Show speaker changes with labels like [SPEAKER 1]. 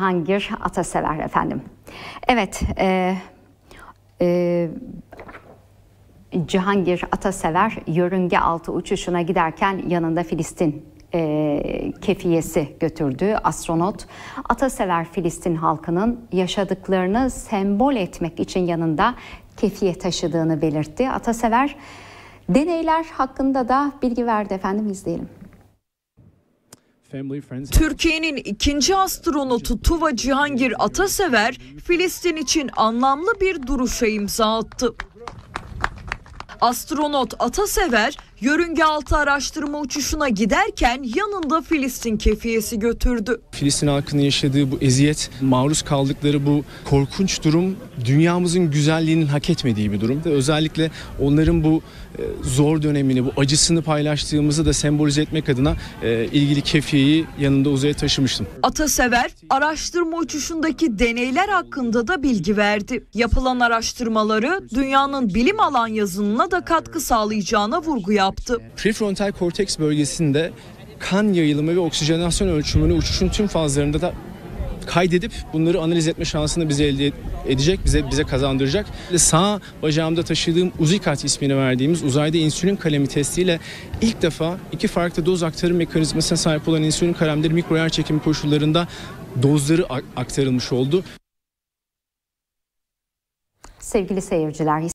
[SPEAKER 1] Cihangir Atasever efendim. Evet, e, e, Cihangir Atasever yörünge altı uçuşuna giderken yanında Filistin e, kefiyesi götürdü astronot. Atasever Filistin halkının yaşadıklarını sembol etmek için yanında kefiye taşıdığını belirtti. Atasever deneyler hakkında da bilgi verdi efendim izleyelim.
[SPEAKER 2] Türkiye'nin ikinci astronotu Tuva Cihangir Atasever, Filistin için anlamlı bir duruşa imza attı. Astronot Atasever, yörünge altı araştırma uçuşuna giderken yanında Filistin kefiyesi götürdü.
[SPEAKER 3] Filistin halkının yaşadığı bu eziyet, maruz kaldıkları bu korkunç durum dünyamızın güzelliğinin hak etmediği bir durum. Özellikle onların bu e, zor dönemini, bu acısını paylaştığımızı da sembolize etmek adına e, ilgili kefiyeyi yanında uzaya taşımıştım.
[SPEAKER 2] Atasever, araştırma uçuşundaki deneyler hakkında da bilgi verdi. Yapılan araştırmaları dünyanın bilim alan yazınına da katkı sağlayacağına vurgu yaptı.
[SPEAKER 3] Prefrontal korteks bölgesinde kan yayılımı ve oksijenasyon ölçümünü uçuşun tüm fazlarında da kaydedip bunları analiz etme şansını bize elde edecek, bize bize kazandıracak. Sağ bacağımda taşıdığım Uzikat ismini verdiğimiz uzayda insülin kalemi testiyle ilk defa iki farklı doz aktarım mekanizmasına sahip olan insülin kalemleri mikro yer çekimi koşullarında dozları aktarılmış oldu.
[SPEAKER 1] Sevgili seyirciler